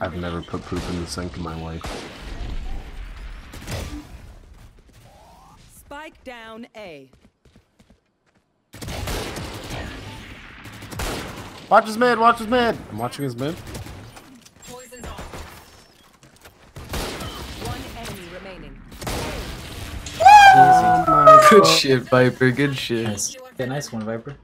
I've never put poop in the sink in my life. Spike down A. Watch his mid, watch his mid! I'm watching his mid. Oh Good shit, Viper. Good shit. Nice. Yeah, nice one, Viper.